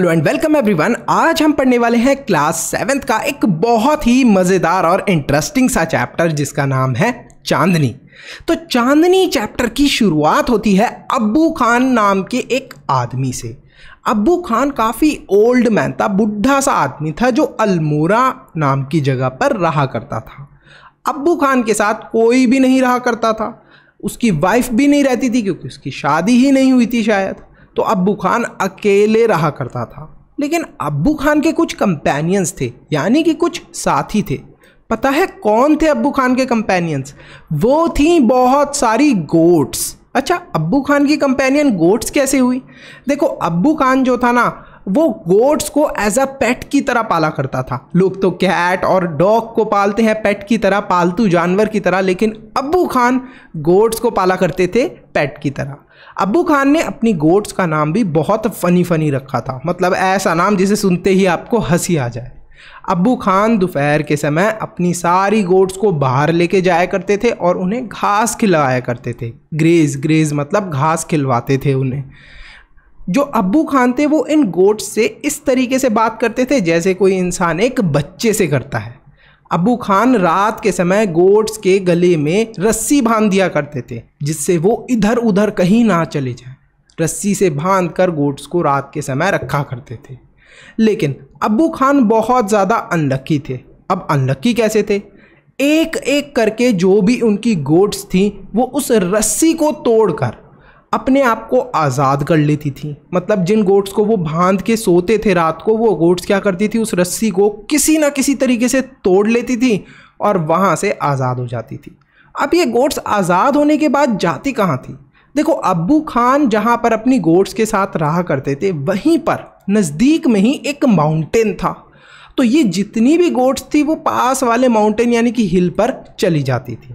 Hello and welcome everyone आज हम पढ़ने वाले हैं क्लास सेवेंथ का एक बहुत ही मज़ेदार और इंटरेस्टिंग सा चैप्टर जिसका नाम है चांदनी। तो चांदनी चैप्टर की शुरुआत होती है अब्बू खान नाम के एक आदमी से। अब्बू खान काफ़ी ओल्ड मैन था, बुढ़ा सा आदमी था जो अल्मोरा नाम की जगह पर रहा करता था। अब्बू खान के साथ कोई भी नहीं रहा करता था। उसकी वाइफ भी नहीं रहती थी क्योंकि उसकी शादी ही नहीं हुई थी शायद। तो अब्बू खान अकेले रहा करता था। लेकिन अब्बू खान के कुछ कंपेनियंस थे, यानी कि कुछ साथी थे। पता है कौन थे अब्बू खान के कंपेनियंस वो थी बहुत सारी गोट्स अच्छा अब्बू खान की कंपेनियन गोट्स कैसे हुई? देखो, अब्बू खान जो था ना वो गोट्स को एज अ पेट की तरह पाला करता था। लोग तो कैट और डॉग को पालते हैं पेट की तरह, पालतू जानवर की तरह, लेकिन अब्बू खान गोट्स को पाला करते थे पेट की तरह। अब्बू खान ने अपनी गोट्स का नाम भी बहुत फ़नी फ़नी रखा था। मतलब ऐसा नाम जिसे सुनते ही आपको हँसी आ जाए। अब्बू खान दोपहर के समय अपनी सारी गोट्स को बाहर लेके जाया करते थे और उन्हें घास खिलवाया करते थे। ग्रेज ग्रेज मतलब घास खिलवाते थे उन्हें। जो अब्बू खान थे, वो इन गोट्स से इस तरीके से बात करते थे जैसे कोई इंसान एक बच्चे से करता है। अबू खान रात के समय गोट्स के गले में रस्सी बाँध दिया करते थे, जिससे वो इधर उधर कहीं ना चले जाए। रस्सी से बाँध कर गोट्स को रात के समय रखा करते थे। लेकिन अबू खान बहुत ज़्यादा अनलक्की थे। अब अनलक्की कैसे थे? एक एक करके जो भी उनकी गोट्स थी, वो उस रस्सी को तोड़कर अपने आप को आज़ाद कर लेती थी। मतलब जिन गोट्स को वो बाँध के सोते थे रात को, वो गोट्स क्या करती थी, उस रस्सी को किसी ना किसी तरीके से तोड़ लेती थी और वहाँ से आज़ाद हो जाती थी। अब ये गोट्स आज़ाद होने के बाद जाती कहाँ थी? देखो, अब्बू खान जहाँ पर अपनी गोट्स के साथ रहा करते थे, वहीं पर, नज़दीक में ही एक माउंटेन था। तो ये जितनी भी गोट्स थी, वो पास वाले माउंटेन यानी कि हिल पर चली जाती थी।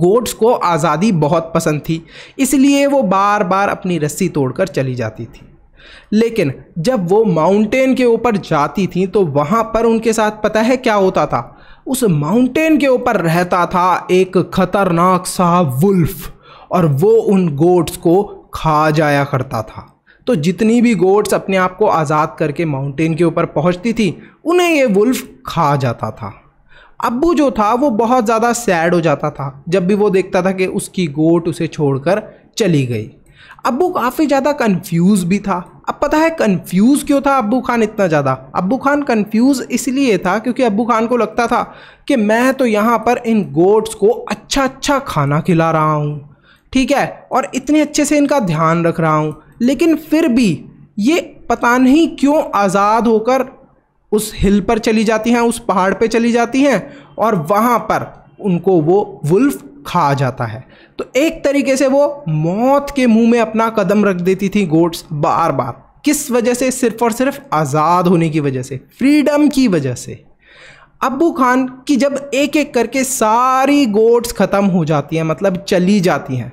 गोट्स को आज़ादी बहुत पसंद थी, इसलिए वो बार बार अपनी रस्सी तोड़कर चली जाती थी। लेकिन जब वो माउंटेन के ऊपर जाती थी तो वहाँ पर उनके साथ पता है क्या होता था? उस माउंटेन के ऊपर रहता था एक खतरनाक सा वुल्फ, और वो उन गोट्स को खा जाया करता था। तो जितनी भी गोट्स अपने आप को आज़ाद करके माउंटेन के ऊपर पहुँचती थी, उन्हें ये वुल्फ खा जाता था। अब्बू जो था, वो बहुत ज़्यादा सैड हो जाता था, जब भी वो देखता था कि उसकी गोट उसे छोड़कर चली गई। अब्बू काफ़ी ज़्यादा कंफ्यूज भी था। अब पता है कंफ्यूज क्यों था अब्बू खान इतना ज़्यादा? अब्बू खान कंफ्यूज इसलिए था क्योंकि अब्बू खान को लगता था कि मैं तो यहाँ पर इन गोट्स को अच्छा अच्छा खाना खिला रहा हूँ, ठीक है? और इतने अच्छे से इनका ध्यान रख रहा हूँ। लेकिन फिर भी ये पता नहीं क्यों आज़ाद होकर उस हिल पर चली जाती हैं, उस पहाड़ पे चली जाती हैं और वहाँ पर उनको वो वुल्फ खा जाता है। तो एक तरीके से वो मौत के मुँह में अपना कदम रख देती थी गोट्स बार बार। किस वजह से? सिर्फ़ और सिर्फ़ आज़ाद होने की वजह से, फ्रीडम की वजह से। अबू खान की जब एक एक करके सारी गोट्स ख़त्म हो जाती हैं मतलब चली जाती हैं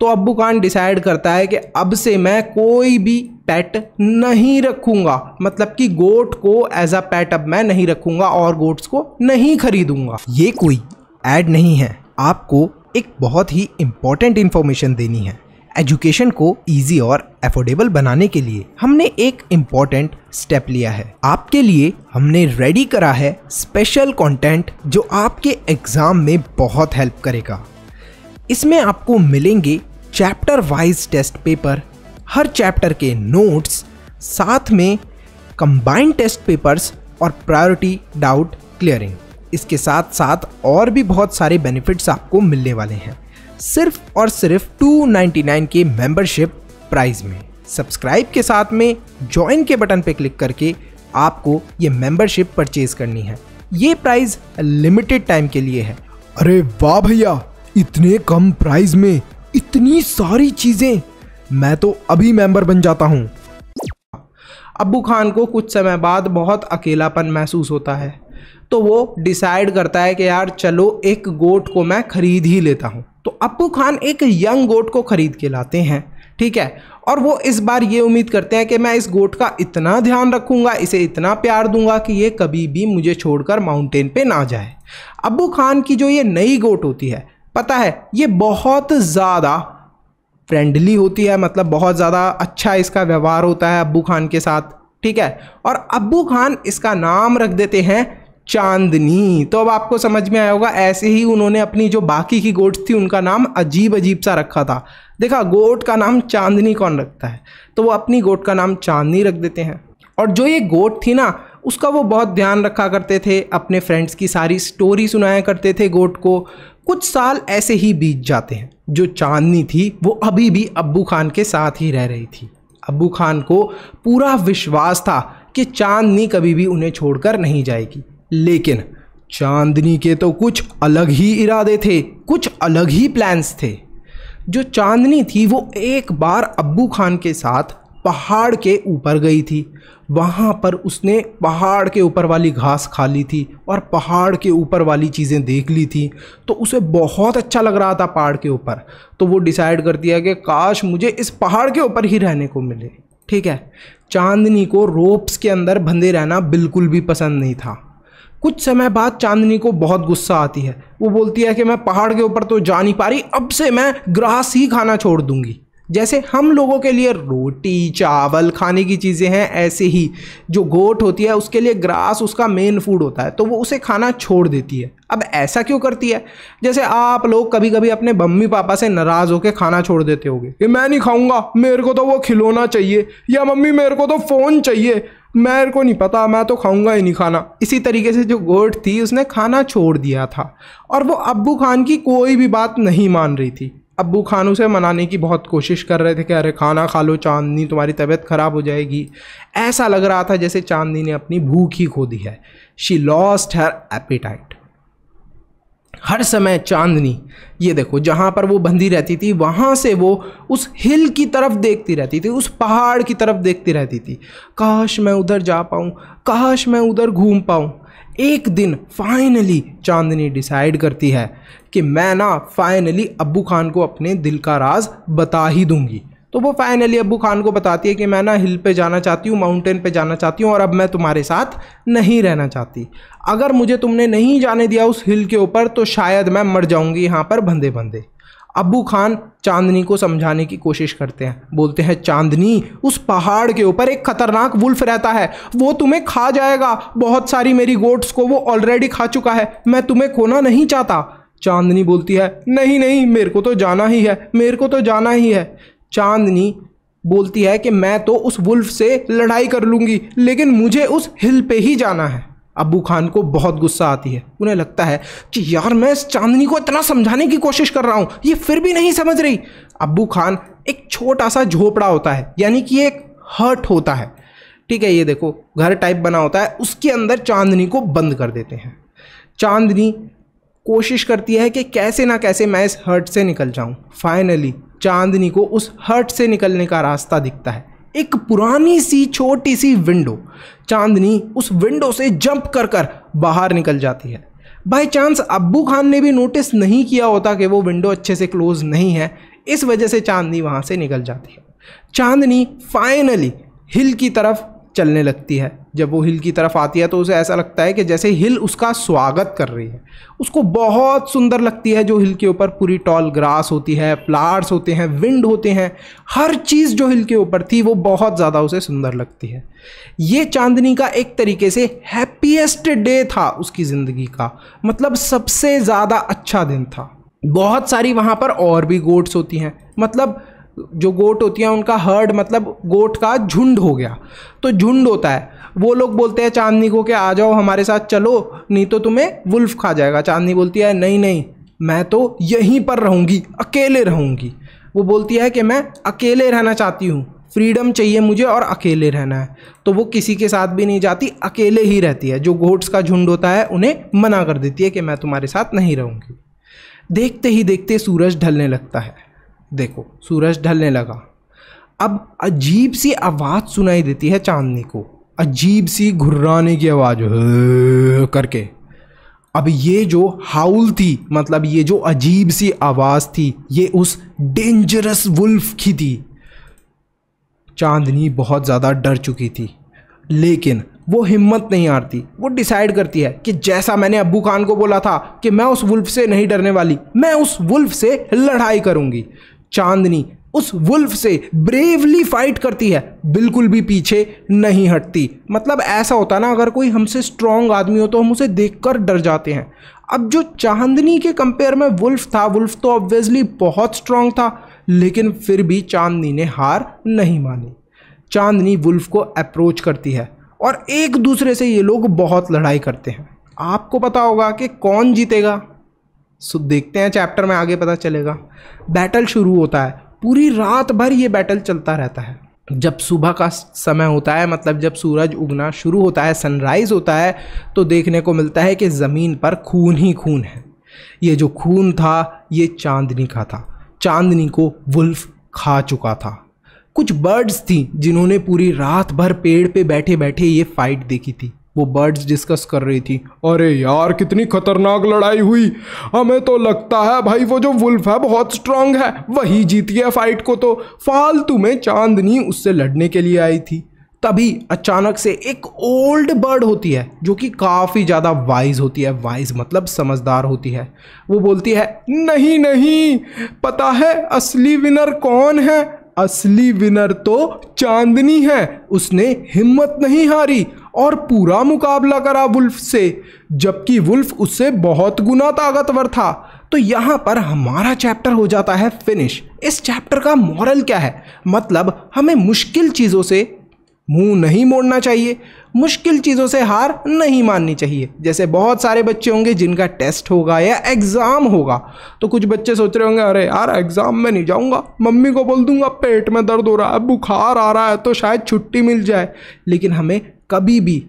तो अब्बू खान डिसाइड करता है कि अब से मैं कोई भी पेट नहीं रखूँगा। मतलब कि गोट को एज अ पेट अब मैं नहीं रखूँगा और गोट्स को नहीं खरीदूँगा। ये कोई ऐड नहीं है। आपको एक बहुत ही इंपॉर्टेंट इन्फॉर्मेशन देनी है। एजुकेशन को इजी और अफोर्डेबल बनाने के लिए हमने एक इंपॉर्टेंट स्टेप लिया है। आपके लिए हमने रेडी करा है स्पेशल कंटेंट जो आपके एग्ज़ाम में बहुत हेल्प करेगा। इसमें आपको मिलेंगे चैप्टर वाइज टेस्ट पेपर हर चैप्टर के नोट्स साथ में कंबाइंड टेस्ट पेपर्स और प्रायोरिटी डाउट क्लियरिंग इसके साथ साथ और भी बहुत सारे बेनिफिट्स आपको मिलने वाले हैं। सिर्फ़ और सिर्फ़ 299 के मेंबरशिप प्राइस में। सब्सक्राइब के साथ में ज्वाइन के बटन पर क्लिक करके आपको ये मेंबरशिप परचेज करनी है। ये प्राइस लिमिटेड टाइम के लिए है। अरे वाह भैया! इतने कम प्राइस में इतनी सारी चीज़ें। मैं तो अभी मेंबर बन जाता हूँ। अबू खान को कुछ समय बाद बहुत अकेलापन महसूस होता है। तो वो डिसाइड करता है कि यार चलो एक गोट को मैं खरीद ही लेता हूँ। तो अबू खान एक यंग गोट को खरीद के लाते हैं, ठीक है? और वो इस बार ये उम्मीद करते हैं कि मैं इस गोट का इतना ध्यान रखूँगा, इसे इतना प्यार दूँगा कि ये कभी भी मुझे छोड़कर माउंटेन पे ना जाए। अबू खान की जो ये नई गोट होती है पता है, ये बहुत ज़्यादा फ्रेंडली होती है मतलब बहुत ज़्यादा अच्छा इसका व्यवहार होता है अब्बू खान के साथ, ठीक है? और अब्बू खान इसका नाम रख देते हैं चांदनी। तो अब आपको समझ में आया होगा, ऐसे ही उन्होंने अपनी जो बाकी की गोट्स थी, उनका नाम अजीब अजीब सा रखा था। देखा, गोट का नाम चांदनी कौन रखता है? तो वो अपनी गोट का नाम चांदनी रख देते हैं। और जो ये गोट थी ना, उसका वो बहुत ध्यान रखा करते थे, अपने फ्रेंड्स की सारी स्टोरी सुनाया करते थे गोट को। कुछ साल ऐसे ही बीत जाते हैं। जो चांदनी थी, वो अभी भी अब्बू खान के साथ ही रह रही थी। अब्बू खान को पूरा विश्वास था कि चांदनी कभी भी उन्हें छोड़कर नहीं जाएगी। लेकिन चांदनी के तो कुछ अलग ही इरादे थे, कुछ अलग ही प्लान्स थे। जो चांदनी थी, वो एक बार अब्बू खान के साथ पहाड़ के ऊपर गई थी। वहाँ पर उसने पहाड़ के ऊपर वाली घास खा ली थी और पहाड़ के ऊपर वाली चीज़ें देख ली थी। तो उसे बहुत अच्छा लग रहा था पहाड़ के ऊपर। तो वो डिसाइड कर दिया कि काश मुझे इस पहाड़ के ऊपर ही रहने को मिले। ठीक है, चांदनी को रोप्स के अंदर बंधे रहना बिल्कुल भी पसंद नहीं था। कुछ समय बाद चांदनी को बहुत गुस्सा आती है। वो बोलती है कि मैं पहाड़ के ऊपर तो जा नहीं पा रही, अब से मैं ग्रास ही खाना छोड़ दूँगी। जैसे हम लोगों के लिए रोटी, चावल, खाने की चीज़ें हैं ऐसे ही। जो गोट होती है, उसके लिए ग्रास, उसका मेन फ़ूड होता है तो वो उसे खाना छोड़ देती है। अब ऐसा क्यों करती है? जैसे आप लोग कभी कभी अपने मम्मी पापा से नाराज़ होकर खाना छोड़ देते होगे कि मैं नहीं खाऊँगा, मेरे को तो वो खिलौना चाहिए, या मम्मी मेरे को तो फ़ोन चाहिए, मेरे को नहीं पता, मैं तो खाऊँगा ही नहीं खाना। इसी तरीके से जो गोट थी, उसने खाना छोड़ दिया था। और वो अब्बू खान की कोई भी बात नहीं मान रही थी। अब्बू खान उसे मनाने की बहुत कोशिश कर रहे थे कि, अरे खाना खा लो, चांदनी, तुम्हारी तबीयत ख़राब हो जाएगी। ऐसा लग रहा था जैसे चांदनी ने अपनी भूख ही खो दी है। शी लॉस्ट हर एपिटाइट हर समय चांदनी, ये देखो, जहाँ पर वो बंधी रहती थी, वहाँ से वो उस हिल की तरफ़ देखती रहती थी, उस पहाड़ की तरफ़ देखती रहती थी। काश मैं उधर जा पाऊँ, काश मैं उधर घूम पाऊँ। एक दिन फाइनली चांदनी डिसाइड करती है कि मैं ना फाइनली अब्बू खान को अपने दिल का राज बता ही दूँगी। तो वो फाइनली अबू खान को बताती है कि मैं ना हिल पे जाना चाहती हूँ माउंटेन पे जाना चाहती हूँ और अब मैं तुम्हारे साथ नहीं रहना चाहती। अगर मुझे तुमने नहीं जाने दिया उस हिल के ऊपर तो शायद मैं मर जाऊँगी यहाँ पर बंदे बंदे अबू खान चांदनी को समझाने की कोशिश करते हैं। बोलते हैं, चांदनी, उस पहाड़ के ऊपर एक खतरनाक वुल्फ रहता है। वो तुम्हें खा जाएगा। बहुत सारी मेरी गोट्स को वो ऑलरेडी खा चुका है। मैं तुम्हें खोना नहीं चाहता। चांदनी बोलती है, नहीं नहीं, मेरे को तो जाना ही है, मेरे को तो जाना ही है। चांदनी बोलती है कि मैं तो उस वुल्फ से लड़ाई कर लूँगी, लेकिन मुझे उस हिल पे ही जाना है। अबू खान को बहुत गुस्सा आती है। उन्हें लगता है कि यार, मैं इस चांदनी को इतना समझाने की कोशिश कर रहा हूँ, ये फिर भी नहीं समझ रही। अबू खान एक छोटा सा झोपड़ा होता है, यानी कि एक हर्ट होता है। ठीक है, ये देखो, घर टाइप बना होता है, उसके अंदर चांदनी को बंद कर देते हैं। चांदनी कोशिश करती है कि कैसे ना कैसे मैं इस हर्ट से निकल जाऊँ। फाइनली चांदनी को उस हर्ट से निकलने का रास्ता दिखता है। एक पुरानी सी, छोटी सी विंडो चांदनी उस विंडो से जंप कर कर बाहर निकल जाती है। बाई चांस अब्बू खान ने भी नोटिस नहीं किया होता कि वो विंडो अच्छे से क्लोज नहीं है। इस वजह से चांदनी वहाँ से निकल जाती है। चांदनी फाइनली हिल की तरफ़ चलने लगती है। जब वो हिल की तरफ़ आती है तो उसे ऐसा लगता है कि जैसे हिल उसका स्वागत कर रही है। उसको बहुत सुंदर लगती है जो हिल के ऊपर पूरी टॉल ग्रास होती है फ्लावर्स होते हैं विंड होते हैं। हर चीज़ जो हिल के ऊपर थी वो बहुत ज़्यादा उसे सुंदर लगती है। ये चांदनी का एक तरीके से हैप्पीएस्ट डे था उसकी ज़िंदगी का। मतलब सबसे ज़्यादा अच्छा दिन था। बहुत सारी वहाँ पर और भी गोट्स होती हैं। मतलब जो गोट होती हैं, उनका हर्ड मतलब गोट का झुंड हो गया। तो झुंड होता है। वो लोग बोलते हैं चांदनी को कि आ जाओ, हमारे साथ चलो, नहीं तो तुम्हें वुल्फ खा जाएगा। चांदनी बोलती है, नहीं नहीं, मैं तो यहीं पर रहूँगी, अकेले रहूँगी। वो बोलती है कि मैं अकेले रहना चाहती हूँ। फ्रीडम चाहिए मुझे और अकेले रहना है। तो वो किसी के साथ भी नहीं जाती, अकेले ही रहती है। जो गोट्स का झुंड होता है, उन्हें मना कर देती है कि मैं तुम्हारे साथ नहीं रहूँगी। देखते ही देखते सूरज ढलने लगता है। देखो, सूरज ढलने लगा। अब अजीब सी आवाज़ सुनाई देती है चांदनी को। अजीब सी घुर्राने की आवाज़ करके। अब ये जो हाउल थी मतलब ये जो अजीब सी आवाज़ थी, ये उस डेंजरस वुल्फ की थी। चांदनी बहुत ज़्यादा डर चुकी थी, लेकिन वो हिम्मत नहीं हारती। वो डिसाइड करती है कि जैसा मैंने अब्बू खान को बोला था कि मैं उस वुल्फ से नहीं डरने वाली, मैं उस वुल्फ से लड़ाई करूँगी। चांदनी उस वुल्फ से ब्रेवली फाइट करती है। बिल्कुल भी पीछे नहीं हटती। मतलब ऐसा होता ना, अगर कोई हमसे स्ट्रांग आदमी हो तो हम उसे देखकर डर जाते हैं। अब जो चांदनी के कंपेयर में वुल्फ था, वुल्फ तो ऑब्वियसली बहुत स्ट्रांग था, लेकिन फिर भी चांदनी ने हार नहीं मानी। चांदनी वुल्फ को अप्रोच करती है और एक दूसरे से ये लोग बहुत लड़ाई करते हैं। आपको पता होगा कि कौन जीतेगा? सो देखते हैं चैप्टर में आगे पता चलेगा। बैटल शुरू होता है। पूरी रात भर ये बैटल चलता रहता है। जब सुबह का समय होता है मतलब जब सूरज उगना शुरू होता है सनराइज होता है तो देखने को मिलता है कि ज़मीन पर खून ही खून है। ये जो खून था, ये चांदनी का था। चांदनी को वुल्फ खा चुका था। कुछ बर्ड्स थी, जिन्होंने पूरी रात भर पेड़ पे बैठे बैठे ये फाइट देखी थी। वो बर्ड्स डिस्कस कर रही थी। अरे यार, कितनी खतरनाक लड़ाई हुई। हमें तो लगता है भाई, वो जो वुल्फ है, बहुत स्ट्रांग है। वही जीत गया फाइट को तो। फालतू में चांदनी उससे लड़ने के लिए आई थी। तभी अचानक से एक ओल्ड बर्ड होती है, जो कि काफ़ी ज़्यादा वाइज होती है। वाइज मतलब समझदार होती है। वो बोलती है, नहीं नहीं, पता है असली विनर कौन है? असली विनर तो चांदनी है। उसने हिम्मत नहीं हारी और पूरा मुकाबला करा वुल्फ से, जबकि वुल्फ उससे बहुत गुना ताकतवर था। तो यहाँ पर हमारा चैप्टर हो जाता है फिनिश इस चैप्टर का मॉरल क्या है? मतलब हमें मुश्किल चीज़ों से मुँह नहीं मोड़ना चाहिए। मुश्किल चीज़ों से हार नहीं माननी चाहिए। जैसे बहुत सारे बच्चे होंगे जिनका टेस्ट होगा या एग्ज़ाम होगा। तो कुछ बच्चे सोच रहे होंगे, अरे यार, एग्ज़ाम में नहीं जाऊँगा। मम्मी को बोल दूँगा, पेट में दर्द हो रहा है, बुखार आ रहा है तो शायद छुट्टी मिल जाए। लेकिन हमें कभी भी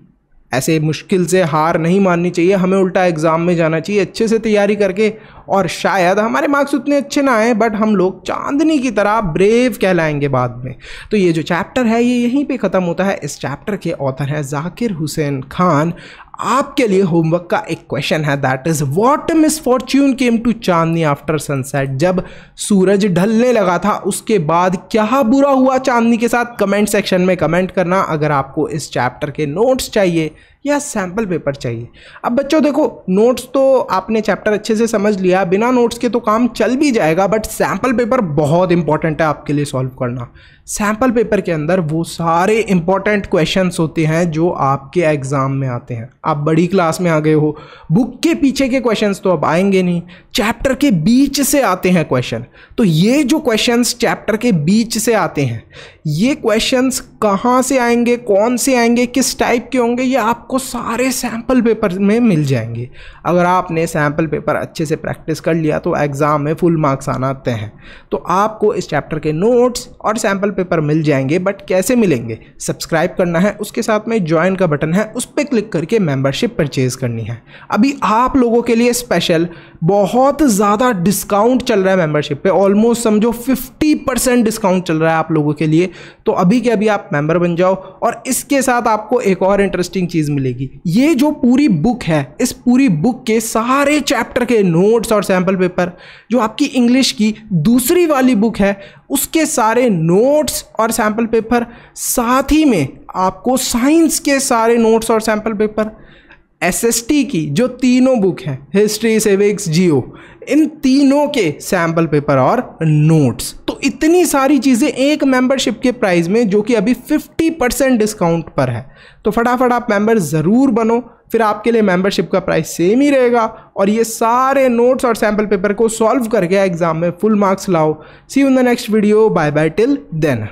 ऐसे मुश्किल से हार नहीं माननी चाहिए। हमें उल्टा एग्ज़ाम में जाना चाहिए, अच्छे से तैयारी करके और शायद हमारे मार्क्स उतने अच्छे ना आए बट हम लोग चांदनी की तरह ब्रेव कहलाएँगे बाद में। तो ये जो चैप्टर है, ये यहीं पे ख़त्म होता है। इस चैप्टर के ऑथर हैं जाकिर हुसैन खान। आपके लिए होमवर्क का एक क्वेश्चन है that is what Miss Fortune came to Chandni after sunset जब सूरज ढलने लगा था, उसके बाद क्या बुरा हुआ चांदनी के साथ? कमेंट सेक्शन में कमेंट करना। अगर आपको इस चैप्टर के नोट्स चाहिए या सैंपल पेपर चाहिए। अब बच्चों देखो नोट्स तो आपने चैप्टर अच्छे से समझ लिया। बिना नोट्स के तो काम चल भी जाएगा बट सैंपल पेपर बहुत इंपॉर्टेंट है आपके लिए सॉल्व करना। सैंपल पेपर के अंदर वो सारे इंपॉर्टेंट क्वेश्चंस होते हैं जो आपके एग्ज़ाम में आते हैं। आप बड़ी क्लास में आ गए हो। बुक के पीछे के क्वेश्चंस तो अब आएँगे नहीं। चैप्टर के बीच से आते हैं क्वेश्चन तो ये जो क्वेश्चंस चैप्टर के बीच से आते हैं, ये क्वेश्चंस कहाँ से आएँगे, कौन से आएँगे, किस टाइप के होंगे, ये आपको सारे सैंपल पेपर में मिल जाएँगे। अगर आपने सैंपल पेपर अच्छे से प्रैक्टिस कर लिया तो एग्ज़ाम में फुल मार्क्स आना तय हैं। तो आपको इस चैप्टर के नोट्स और सैंपल पेपर मिल जाएँगे बट कैसे मिलेंगे? सब्सक्राइब करना है, उसके साथ में ज्वाइन का बटन है, उस पर क्लिक करके मेंबरशिप परचेज करनी है। अभी आप लोगों के लिए स्पेशल बहुत ज़्यादा डिस्काउंट चल रहा है मेंबरशिप पे ऑलमोस्ट समझो 50 परसेंट डिस्काउंट चल रहा है आप लोगों के लिए। तो अभी के अभी आप मेंबर बन जाओ और इसके साथ आपको एक और इंटरेस्टिंग चीज़ मिलेगी। ये जो पूरी बुक है, इस पूरी बुक के सारे चैप्टर के नोट्स और सैंपल पेपर जो आपकी इंग्लिश की दूसरी वाली बुक है, उसके सारे नोट्स और सैंपल पेपर साथ ही में आपको साइंस के सारे नोट्स और सैंपल पेपर एसएसटी की जो तीनों बुक हैं हिस्ट्री सिविक्स जियो इन तीनों के सैंपल पेपर और नोट्स तो इतनी सारी चीज़ें एक मेंबरशिप के प्राइस में जो कि अभी 50 परसेंट डिस्काउंट पर है। तो फटाफट आप मेंबर ज़रूर बनो, फिर आपके लिए मेंबरशिप का प्राइस सेम ही रहेगा और ये सारे नोट्स और सैंपल पेपर को सॉल्व करके एग्ज़ाम में फुल मार्क्स लाओ। See in the next video bye bye till then